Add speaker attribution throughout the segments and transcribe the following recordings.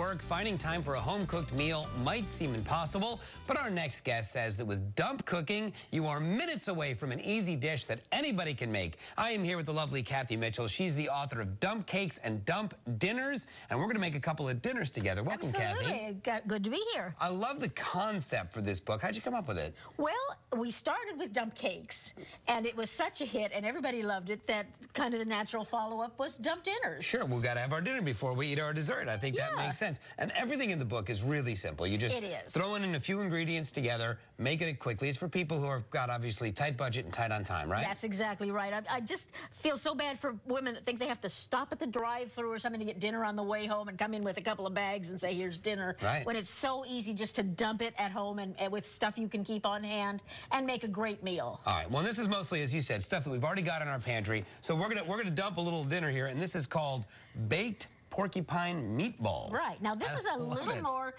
Speaker 1: work, finding time for a home-cooked meal might seem impossible, but our next guest says that with dump cooking, you are minutes away from an easy dish that anybody can make. I am here with the lovely Kathy Mitchell. She's the author of Dump Cakes and Dump Dinners, and we're going to make a couple of dinners together. Welcome,
Speaker 2: Absolutely.
Speaker 1: Kathy.
Speaker 2: Good to be here.
Speaker 1: I love the concept for this book. How'd you come up with it?
Speaker 2: Well, we started with dump cakes, and it was such a hit, and everybody loved it, that kind of the natural follow-up was dump dinners.
Speaker 1: Sure, we've got to have our dinner before we eat our dessert. I think that makes sense. And everything in the book is really simple. You just throw in a few ingredients together, making it quickly. It's for people who have got obviously tight budget and tight on time, right?
Speaker 2: That's exactly right. I, I just feel so bad for women that think they have to stop at the drive-through or something to get dinner on the way home and come in with a couple of bags and say, here's dinner.
Speaker 1: Right.
Speaker 2: When it's so easy just to dump it at home and, and with stuff you can keep on hand and make a great meal.
Speaker 1: All right. Well, this is mostly, as you said, stuff that we've already got in our pantry. So we're gonna we're gonna dump a little dinner here, and this is called baked porcupine meatballs.
Speaker 2: Right. Now, this
Speaker 1: I
Speaker 2: is a little
Speaker 1: it.
Speaker 2: more,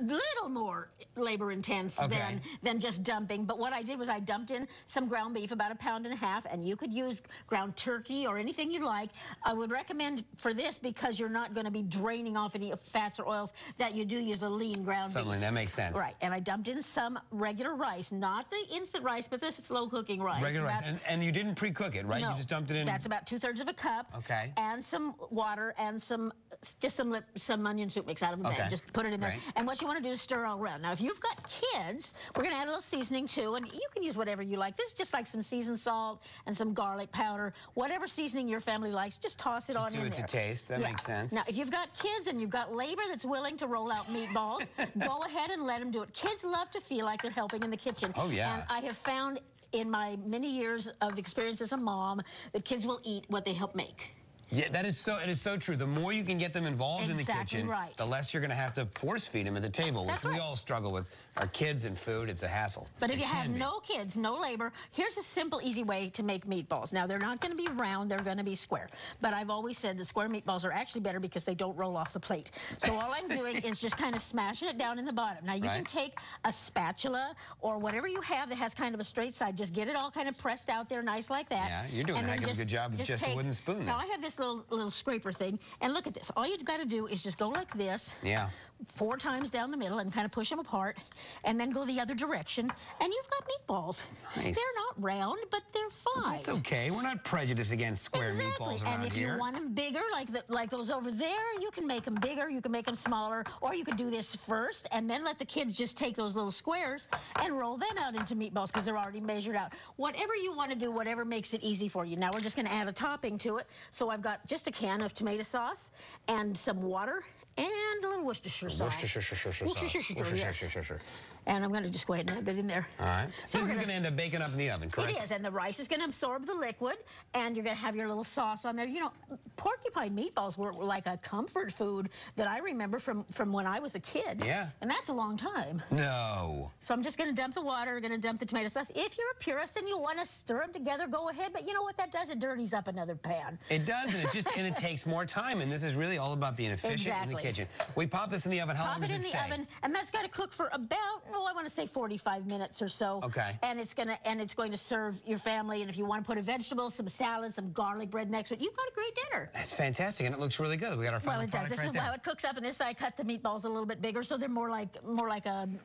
Speaker 2: little more labor intense
Speaker 1: Okay.
Speaker 2: than, than just dumping. But what I did was I dumped in some ground beef, about a pound and a half, and you could use ground turkey or anything you like. I would recommend for this because you're not going to be draining off any fats or oils that you do use a lean ground
Speaker 1: Certainly,
Speaker 2: beef.
Speaker 1: that makes sense.
Speaker 2: Right. And I dumped in some regular rice, not the instant rice, but this slow cooking rice.
Speaker 1: Regular rice, and, and you didn't pre-cook it, right?
Speaker 2: no,
Speaker 1: You just dumped it in.
Speaker 2: That's about two thirds of a cup.
Speaker 1: Okay.
Speaker 2: And some water and some just some some onion soup mix out of a
Speaker 1: Okay.
Speaker 2: bag. Just put it in there.
Speaker 1: Right.
Speaker 2: And what you want to do is stir all around. Now, if you've got kids, we're going to add a little seasoning too, and you can use whatever you like. This is just like some seasoned salt and some garlic powder, whatever seasoning your family likes. Just toss it
Speaker 1: Just
Speaker 2: on
Speaker 1: do
Speaker 2: in
Speaker 1: it to taste. That makes sense.
Speaker 2: Now, if you've got kids and you've got labor that's willing to roll out meatballs, go ahead and let them do it. Kids love to feel like they're helping in the kitchen.
Speaker 1: Oh, yeah.
Speaker 2: And I have found in my many years of experience as a mom that kids will eat what they help make.
Speaker 1: Yeah, that is so. It is so true. The more you can get them involved in the kitchen,
Speaker 2: right.
Speaker 1: the less you're going to have to force feed them at the table,
Speaker 2: That's
Speaker 1: which we all struggle with. Our kids and food, it's a hassle.
Speaker 2: But if
Speaker 1: It
Speaker 2: you have
Speaker 1: be.
Speaker 2: no kids, no labor, here's a simple, easy way to make meatballs. Now, they're not going to be round, they're going to be square. But I've always said the square meatballs are actually better because they don't roll off the plate. So all I'm doing is just kind of smashing it down in the bottom. Now, you can take a spatula or whatever you have that has kind of a straight side, just get it all kind of pressed out there nice like that.
Speaker 1: Yeah, you're doing
Speaker 2: And
Speaker 1: a heck of a good job with just a
Speaker 2: take-
Speaker 1: wooden spoon
Speaker 2: Now,
Speaker 1: there.
Speaker 2: I have this little, little scraper thing, and look at this. All you've got to do is just go like this
Speaker 1: Yeah.
Speaker 2: Four times down the middle and kind of push them apart and then go the other direction and you've got meatballs.
Speaker 1: Nice.
Speaker 2: They're not round, but they're fine.
Speaker 1: That's okay. We're not prejudiced against square
Speaker 2: Exactly.
Speaker 1: meatballs around here.
Speaker 2: and if
Speaker 1: here.
Speaker 2: you want them bigger, like the, like those over there, you can make them bigger. You can make them smaller, or you could do this first and then let the kids just take those little squares and roll them out into meatballs because they're already measured out. Whatever you want to do, whatever makes it easy for you. Now we're just going to add a topping to it. So I've got just a can of tomato sauce and some water and a little Worcestershire sauce.
Speaker 1: Worcestershire.
Speaker 2: Worcestershire, yes.
Speaker 1: Worcestershire.
Speaker 2: And I'm going to just go ahead and add that in there.
Speaker 1: All right.
Speaker 2: So
Speaker 1: this is
Speaker 2: gonna-
Speaker 1: end up baking up in the oven, correct?
Speaker 2: It is, and the rice is going to absorb the liquid, and you're going to have your little sauce on there. You know, porcupine meatballs were, like a comfort food that I remember from, from when I was a kid.
Speaker 1: Yeah.
Speaker 2: And that's a long time.
Speaker 1: No.
Speaker 2: So I'm just going to dump the water, going to dump the tomato sauce. If you're a purist and you want to stir them together, go ahead. But you know what that does? It dirties up another pan.
Speaker 1: It does, and it just and it takes more time. And this is really all about being efficient in the
Speaker 2: Exactly.
Speaker 1: kitchen. We pop this in the oven. How
Speaker 2: Pop
Speaker 1: long does
Speaker 2: it
Speaker 1: it
Speaker 2: in
Speaker 1: the
Speaker 2: oven, and that's got to cook for about, oh, I want to say 45 minutes or so.
Speaker 1: Okay.
Speaker 2: And it's gonna and it's going to serve your family. And if you want to put a vegetable, some salad, some garlic bread next to it, you've got a great dinner.
Speaker 1: That's fantastic, and it looks really good. We got our
Speaker 2: Well,
Speaker 1: final
Speaker 2: it does. This
Speaker 1: right
Speaker 2: is
Speaker 1: there.
Speaker 2: how it cooks up, and this I cut the meatballs a little bit bigger, so they're more like more like a s-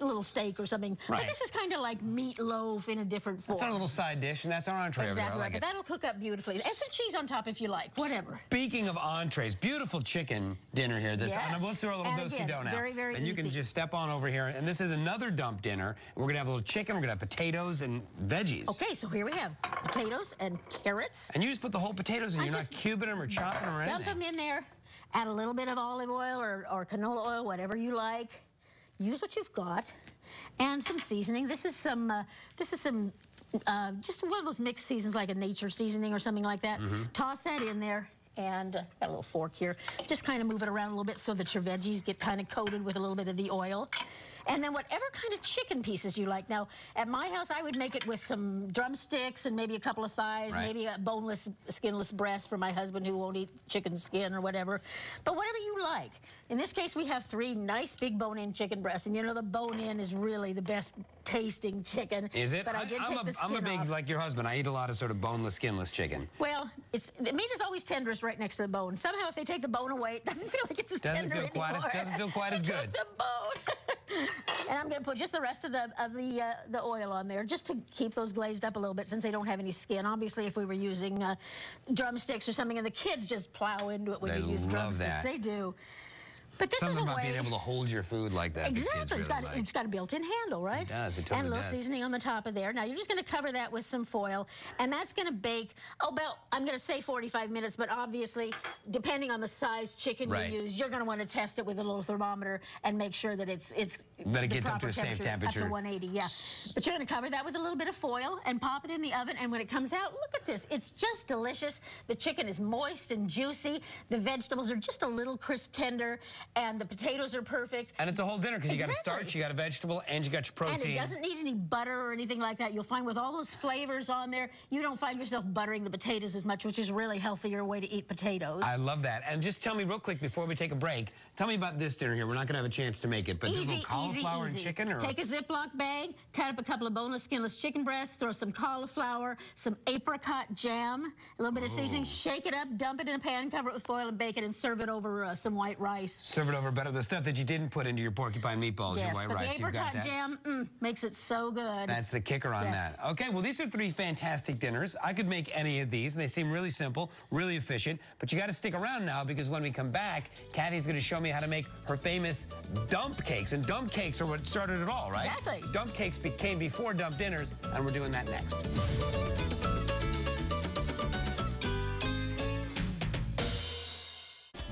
Speaker 2: little steak or something.
Speaker 1: Right.
Speaker 2: But this is kind of like meatloaf in a different form.
Speaker 1: That's our little side dish, and that's our entree over
Speaker 2: exactly. Right.
Speaker 1: like
Speaker 2: that'll cook up beautifully. Add some cheese on top if you like. Whatever.
Speaker 1: Speaking of entrees, beautiful chicken dinner here. This,
Speaker 2: Yes.
Speaker 1: and let's do our little
Speaker 2: And
Speaker 1: do
Speaker 2: again,
Speaker 1: do now.
Speaker 2: very, very
Speaker 1: and you can just step on over here. And this is another dump dinner. We're gonna have a little chicken. We're gonna have potatoes and veggies.
Speaker 2: Okay, so here we have potatoes and carrots.
Speaker 1: And you just put the whole potatoes in. You're not cubing them or chopping them or
Speaker 2: Dump
Speaker 1: anything.
Speaker 2: them in there. Add a little bit of olive oil or, or canola oil, whatever you like. Use what you've got, and some seasoning. This is some. Uh, this is some. Uh, just one of those mixed seasons, like a nature seasoning or something like that.
Speaker 1: Mm-hmm.
Speaker 2: Toss that in there. And uh, got a little fork here. Just kind of move it around a little bit so that your veggies get kind of coated with a little bit of the oil. And then whatever kind of chicken pieces you like. Now, at my house, I would make it with some drumsticks and maybe a couple of thighs,
Speaker 1: Right.
Speaker 2: maybe a boneless, skinless breast for my husband who won't eat chicken skin or whatever. But whatever you like. In this case, we have three nice big bone-in chicken breasts. And you know, the bone-in is really the best tasting chicken.
Speaker 1: Is it?
Speaker 2: But I, did
Speaker 1: am
Speaker 2: take
Speaker 1: a,
Speaker 2: the skin
Speaker 1: I'm a big,
Speaker 2: off.
Speaker 1: like your husband, I eat a lot of sort of boneless, skinless chicken.
Speaker 2: Well, it's the meat is always tenderest right next to the bone. Somehow, if they take the bone away, it doesn't feel like it's as
Speaker 1: Doesn't
Speaker 2: tender
Speaker 1: feel quite as-
Speaker 2: anymore.
Speaker 1: doesn't feel quite as good.
Speaker 2: the bone. and I'm going to put just the rest of the of the uh, the oil on there, just to keep those glazed up a little bit, since they don't have any skin. Obviously, if we were using uh, drumsticks or something, and the kids just plow into it when
Speaker 1: They
Speaker 2: you use
Speaker 1: love
Speaker 2: drumsticks,
Speaker 1: that.
Speaker 2: they do. But this
Speaker 1: Something
Speaker 2: is a
Speaker 1: about
Speaker 2: way.
Speaker 1: being able to hold your food like that.
Speaker 2: Exactly. It's
Speaker 1: really
Speaker 2: got
Speaker 1: like.
Speaker 2: it's got a built-in handle, right?
Speaker 1: It does, it
Speaker 2: And a little
Speaker 1: does.
Speaker 2: seasoning on the top of there. Now you're just going to cover that with some foil, and that's going to bake. Oh, about I'm going to say 45 minutes, but obviously, depending on the size chicken
Speaker 1: Right.
Speaker 2: you use, you're going to want to test it with a little thermometer and make sure that it's it's
Speaker 1: That it gets up to a safe
Speaker 2: Up
Speaker 1: temperature.
Speaker 2: to 180, yeah. But you're going to cover that with a little bit of foil and pop it in the oven. And when it comes out, look at this. It's just delicious. The chicken is moist and juicy. The vegetables are just a little crisp tender, and the potatoes are perfect.
Speaker 1: And it's a whole dinner because you got a starch, you got a vegetable, and you got your protein.
Speaker 2: And it doesn't need any butter or anything like that. You'll find with all those flavors on there, you don't find yourself buttering the potatoes as much, which is really healthier way to eat potatoes.
Speaker 1: I love that. And just tell me real quick before we take a break, tell me about this dinner here. We're not going to have a chance to make it, but there's a
Speaker 2: Easy,
Speaker 1: little cauliflower
Speaker 2: easy,
Speaker 1: and chicken? Or
Speaker 2: Take a Ziploc bag, cut up a couple of boneless, skinless chicken breasts, throw some cauliflower, some apricot jam, a little bit of seasoning, shake it up, dump it in a pan, cover it with foil and bake it, and serve it over uh, some white rice.
Speaker 1: Serve it over better. The stuff that you didn't put into your porcupine meatballs, your white
Speaker 2: but
Speaker 1: rice.
Speaker 2: the
Speaker 1: You've got
Speaker 2: apricot jam mm, makes it so good.
Speaker 1: That's the kicker on
Speaker 2: Yes.
Speaker 1: that. Okay, well, these are three fantastic dinners. I could make any of these, and they seem really simple, really efficient. But you got to stick around now because when we come back, Kathy's going to show me how to make her famous dump cakes. And dump cakes are what started it all, right?
Speaker 2: Exactly.
Speaker 1: Dump cakes became before dump dinners, and we're doing that next.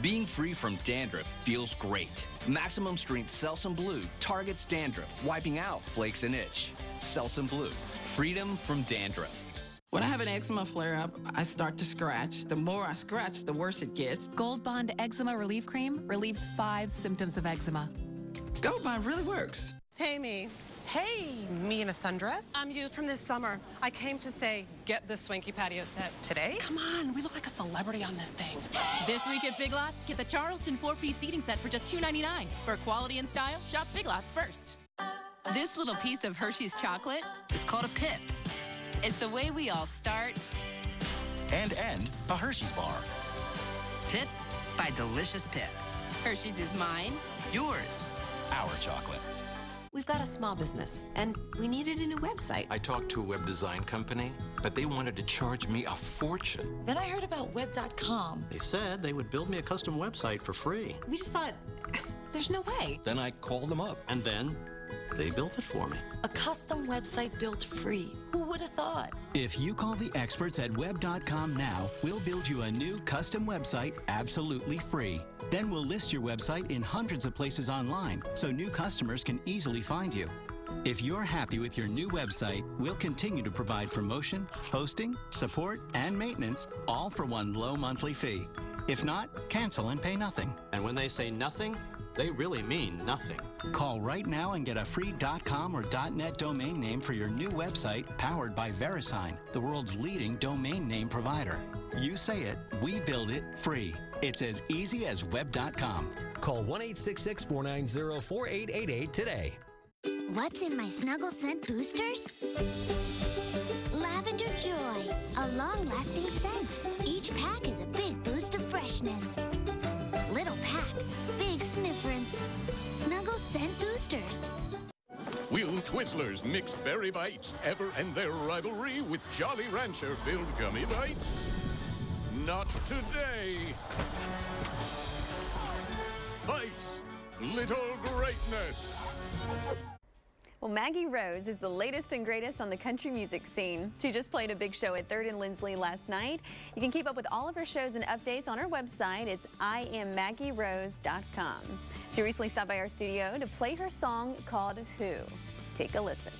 Speaker 3: Being free from dandruff feels great. Maximum Strength Selsun Blue targets dandruff, wiping out flakes and itch. Selsun Blue, freedom from dandruff.
Speaker 4: When I have an eczema flare up, I start to scratch. The more I scratch, the worse it gets.
Speaker 5: Gold Bond Eczema Relief Cream relieves five symptoms of eczema.
Speaker 4: Gold Bond really works.
Speaker 6: Hey, me. Hey, me in a sundress. I'm you from this summer. I came to say, get this swanky patio set today. Come on, we look like a celebrity on this thing.
Speaker 5: This week at Big Lots, get the Charleston four-piece seating set for just $2.99. For quality and style, shop Big Lots first. This little piece of Hershey's chocolate is called a pip. It's the way we all start.
Speaker 7: and end a Hershey's bar.
Speaker 8: Pip by Delicious Pip.
Speaker 5: Hershey's is mine.
Speaker 8: Yours.
Speaker 7: Our chocolate.
Speaker 9: We've got a small business, and we needed a new website.
Speaker 10: I talked to a web design company, but they wanted to charge me a fortune.
Speaker 9: Then I heard about web.com.
Speaker 11: They said they would build me a custom website for free.
Speaker 9: We just thought, there's no way.
Speaker 10: Then I called them up.
Speaker 11: And then they built it for me.
Speaker 9: A custom website built free. Who would have thought?
Speaker 12: If you call the experts at web.com now, we'll build you a new custom website absolutely free. Then we'll list your website in hundreds of places online so new customers can easily find you. If you're happy with your new website, we'll continue to provide promotion, hosting, support, and maintenance, all for one low monthly fee. If not, cancel and pay nothing.
Speaker 11: And when they say nothing, they really mean nothing.
Speaker 12: Call right now and get a free .com or .net domain name for your new website powered by VeriSign, the world's leading domain name provider. You say it, we build it free. It's as easy as web.com.
Speaker 13: Call 1 866 490 4888 today.
Speaker 14: What's in my Snuggle Scent boosters? Lavender Joy, a long-lasting scent. Each pack is a big boost of freshness. Little pack, big sniffrance. Snuggle Scent boosters.
Speaker 15: Will Twizzlers Mixed Berry Bites ever end their rivalry with Jolly Rancher filled gummy bites? Not today. Bites, little greatness.
Speaker 16: Well, Maggie Rose is the latest and greatest on the country music scene. She just played a big show at 3rd and Lindsley last night. You can keep up with all of her shows and updates on her website. It's IamMaggieRose.com. She recently stopped by our studio to play her song called Who. Take a listen.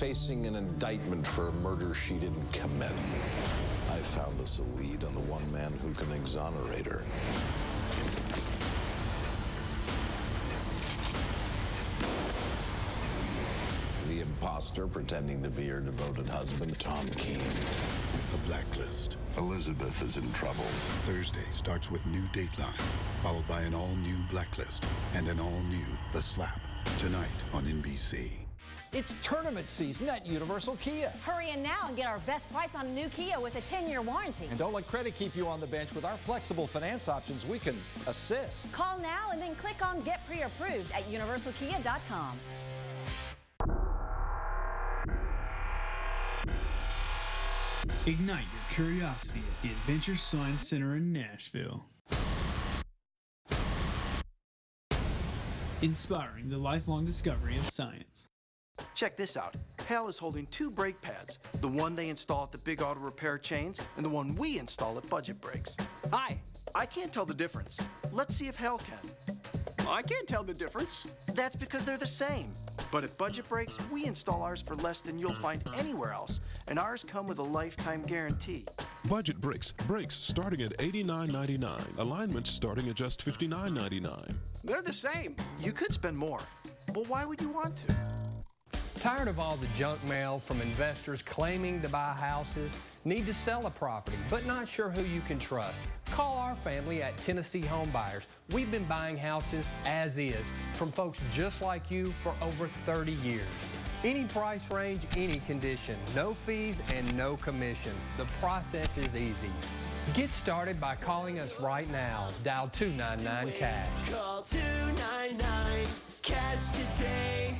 Speaker 17: Facing an indictment for a murder she didn't commit. I found us a lead on the one man who can exonerate her. The imposter pretending to be her devoted husband, Tom Keen.
Speaker 18: The Blacklist. Elizabeth is in trouble. Thursday starts with new Dateline, followed by an all-new Blacklist and an all-new The Slap. Tonight on NBC.
Speaker 19: It's tournament season at Universal Kia.
Speaker 20: Hurry in now and get our best price on a new Kia with a 10-year warranty.
Speaker 19: And don't let credit keep you on the bench. With our flexible finance options, we can assist.
Speaker 20: Call now and then click on Get Pre-Approved at universalkia.com.
Speaker 21: Ignite your curiosity at the Adventure Science Center in Nashville. Inspiring the lifelong discovery of science.
Speaker 22: Check this out. Hal is holding two brake pads. The one they install at the big auto repair chains and the one we install at Budget Brakes. Hi. I can't tell the difference. Let's see if Hal can. I can't tell the difference. That's because they're the same. But at Budget Brakes, we install ours for less than you'll find anywhere else, and ours come with a lifetime guarantee.
Speaker 23: Budget brakes. Brakes starting at $89.99. Alignments starting at just $59.99.
Speaker 22: They're the same. You could spend more, but why would you want to?
Speaker 24: Tired of all the junk mail from investors claiming to buy houses? Need to sell a property, but not sure who you can trust? Call our family at Tennessee Home Buyers. We've been buying houses as is from folks just like you for over 30 years. Any price range, any condition, no fees and no commissions. The process is easy. Get started by calling us right now. Dial 299 cash.
Speaker 25: Call 299 cash today.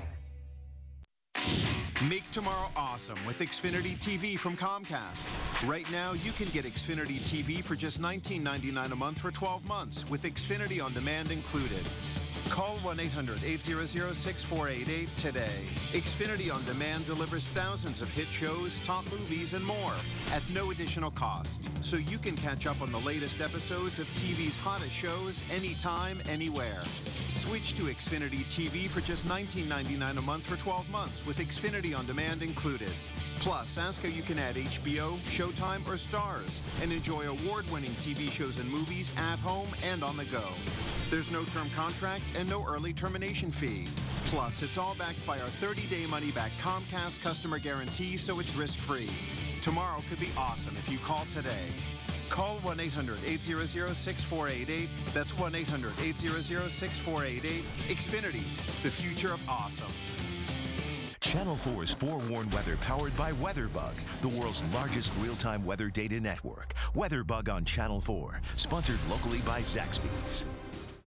Speaker 26: Make tomorrow awesome with Xfinity TV from Comcast. Right now, you can get Xfinity TV for just $19.99 a month for 12 months with Xfinity On Demand included. Call 1 800 800 6488 today. Xfinity On Demand delivers thousands of hit shows, top movies, and more at no additional cost. So you can catch up on the latest episodes of TV's hottest shows anytime, anywhere. Switch to Xfinity TV for just $19.99 a month for 12 months with Xfinity On Demand included. Plus, ask how you can add HBO, Showtime, or Starz and enjoy award winning TV shows and movies at home and on the go. There's no term contract and no early termination fee. Plus, it's all backed by our 30 day money back Comcast customer guarantee, so it's risk free. Tomorrow could be awesome if you call today. Call 1 800 800 6488. That's 1 800 800 6488. Xfinity, the future of awesome.
Speaker 27: Channel 4's forewarned weather powered by WeatherBug, the world's largest real-time weather data network. WeatherBug on Channel 4, sponsored locally by Zaxby's.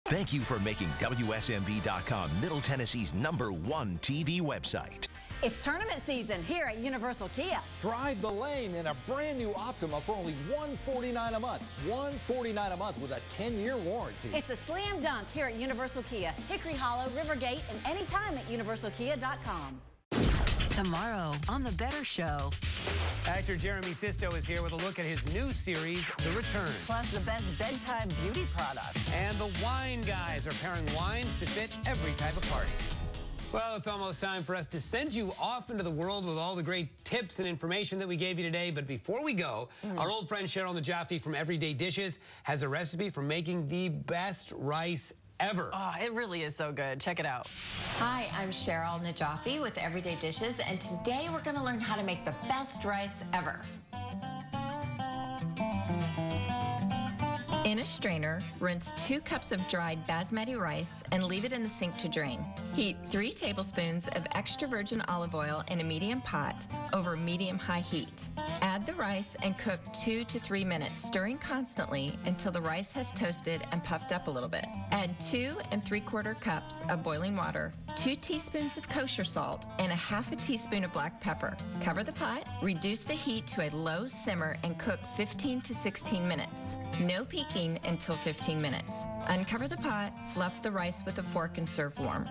Speaker 27: Thank you for making WSMV.com Middle Tennessee's number one TV website.
Speaker 20: It's tournament season here at Universal Kia.
Speaker 19: Drive the lane in a brand new Optima for only 149 a month. 149 a month with a 10-year warranty.
Speaker 20: It's a slam dunk here at Universal Kia, Hickory Hollow, Rivergate, and anytime at universalkia.com.
Speaker 28: Tomorrow on The Better Show.
Speaker 1: Actor Jeremy Sisto is here with a look at his new series, The Return.
Speaker 20: Plus the best bedtime beauty products.
Speaker 1: And the wine guys are pairing wines to fit every type of party. Well, it's almost time for us to send you off into the world with all the great tips and information that we gave you today. But before we go, mm. our old friend Cheryl Najafi from Everyday Dishes has a recipe for making the best rice ever.
Speaker 29: Oh, it really is so good. Check it out.
Speaker 30: Hi, I'm Cheryl Najafi with Everyday Dishes, and today we're going to learn how to make the best rice ever. In a strainer, rinse two cups of dried basmati rice and leave it in the sink to drain. Heat three tablespoons of extra virgin olive oil in a medium pot over medium-high heat. Add the rice and cook two to three minutes, stirring constantly until the rice has toasted and puffed up a little bit. Add two and three quarter cups of boiling water, two teaspoons of kosher salt, and a half a teaspoon of black pepper. Cover the pot, reduce the heat to a low simmer, and cook 15 to 16 minutes. No peeking until 15 minutes. Uncover the pot, fluff the rice with a fork, and serve warm.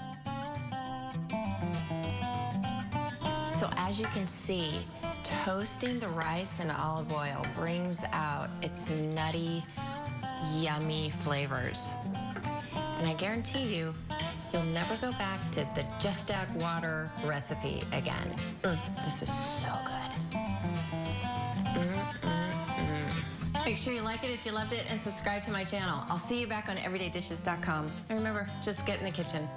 Speaker 30: So as you can see, toasting the rice in olive oil brings out its nutty, yummy flavors. And I guarantee you, you'll never go back to the just add water recipe again. Mm, this is so good. Make sure you like it if you loved it and subscribe to my channel. I'll see you back on everydaydishes.com. And remember, just get in the kitchen.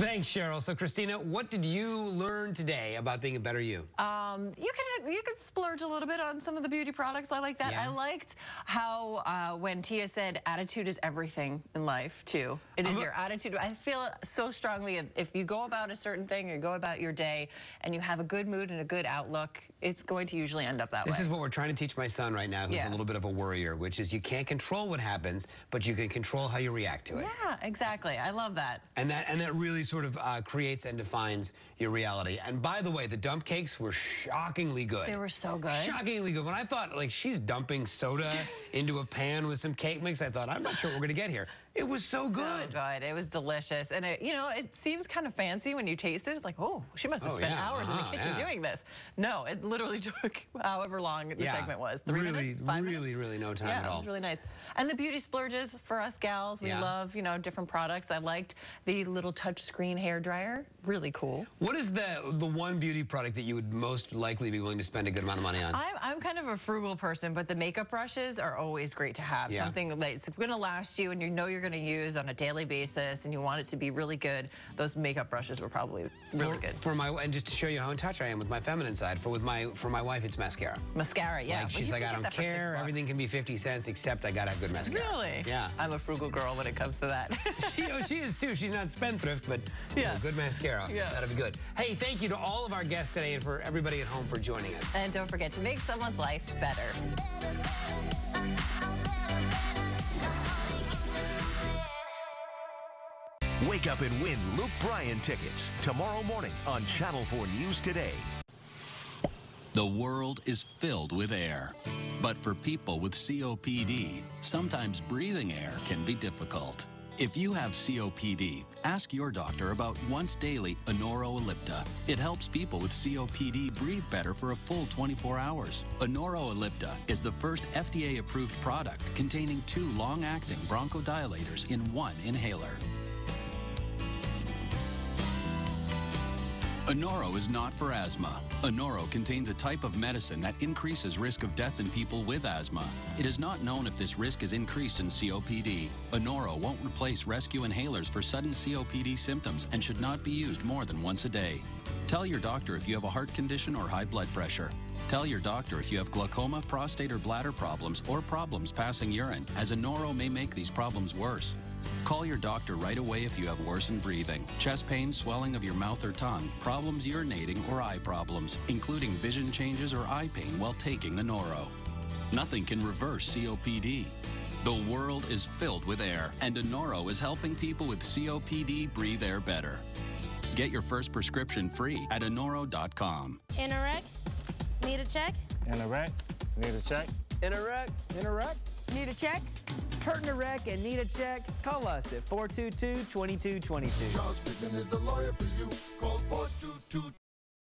Speaker 1: Thanks, Cheryl. So, Christina, what did you learn today about being a better you?
Speaker 29: Um, you can you could splurge a little bit on some of the beauty products. I like that. Yeah. I liked how uh, when Tia said attitude is everything in life too. It is your attitude. I feel so strongly if you go about a certain thing or go about your day and you have a good mood and a good outlook, it's going to usually end up that
Speaker 1: this
Speaker 29: way.
Speaker 1: This is what we're trying to teach my son right now, who's yeah. a little bit of a worrier, which is you can't control what happens, but you can control how you react to it.
Speaker 29: Yeah, exactly. I love that.
Speaker 1: And that and that really sort of uh, creates and defines your reality. And by the way, the dump cakes were shockingly good.
Speaker 29: They were so good.
Speaker 1: Shockingly good. When I thought, like, she's dumping soda into a pan with some cake mix, I thought, I'm not sure what we're going to get here. It was so,
Speaker 29: so
Speaker 1: good.
Speaker 29: good. It was delicious. And, it, you know, it seems kind of fancy when you taste it. It's like, oh, she must have
Speaker 1: oh,
Speaker 29: spent
Speaker 1: yeah.
Speaker 29: hours
Speaker 1: uh -huh,
Speaker 29: in the kitchen
Speaker 1: yeah.
Speaker 29: doing this. No, it literally took however long the
Speaker 1: yeah.
Speaker 29: segment was. Three
Speaker 1: really,
Speaker 29: minutes? Five
Speaker 1: really,
Speaker 29: minutes?
Speaker 1: really no time at all.
Speaker 29: Yeah, it was really nice. And the beauty splurges for us gals. We love, you know, different products. I liked the little touch screen hair dryer. Really cool.
Speaker 1: What is the the one beauty product that you would most likely be willing to spend a good amount of money on?
Speaker 29: I'm, I'm kind of a frugal person, but the makeup brushes are always great to have.
Speaker 1: Yeah.
Speaker 29: Something that's going to last you and you know you're going to use on a daily basis and you want it to be really good. Those makeup brushes were probably really
Speaker 1: for,
Speaker 29: good.
Speaker 1: For my and just to show you how in touch I am with my feminine side, for with my for my wife it's mascara.
Speaker 29: Mascara, yeah.
Speaker 1: Like she's like, I don't
Speaker 29: that for six
Speaker 1: care. Everything can be 50 cents except I gotta have good mascara.
Speaker 29: Really?
Speaker 1: Yeah.
Speaker 29: I'm a frugal girl when it comes to that.
Speaker 1: she, oh, she is too. She's not spendthrift, but you
Speaker 29: Yeah.
Speaker 1: know, good mascara.
Speaker 29: Yeah.
Speaker 1: That'll be good. Hey, thank you to all of our guests today and for everybody at home for joining us.
Speaker 29: And don't forget to make someone's life better.
Speaker 27: Wake up and win Luke Bryan tickets tomorrow morning on Channel 4 News Today.
Speaker 31: The world is filled with air. But for people with COPD, sometimes breathing air can be difficult. If you have COPD, ask your doctor about once daily Anoro Ellipta. It helps people with COPD breathe better for a full 24 hours. Anoro Ellipta is the first FDA approved product containing two long acting bronchodilators in one inhaler. Anoro is not for asthma. Anoro contains a type of medicine that increases risk of death in people with asthma. It is not known if this risk is increased in COPD. Anoro won't replace rescue inhalers for sudden COPD symptoms and should not be used more than once a day. Tell your doctor if you have a heart condition or high blood pressure. Tell your doctor if you have glaucoma, prostate or bladder problems, or problems passing urine, as Anoro may make these problems worse. Call your doctor right away if you have worsened breathing, chest pain, swelling of your mouth or tongue, problems urinating, or eye problems, including vision changes or eye pain while taking Anoro. Nothing can reverse COPD. The world is filled with air, and Anoro is helping people with COPD breathe air better. Get your first prescription free at Anoro.com.
Speaker 32: In a wreck? Need a check?
Speaker 33: In a wreck? Need a check?
Speaker 34: In a
Speaker 32: Need a check?
Speaker 34: Hurt in a wreck and need a check? Call us at 422-2222.
Speaker 35: Charles is the lawyer for you. Call 422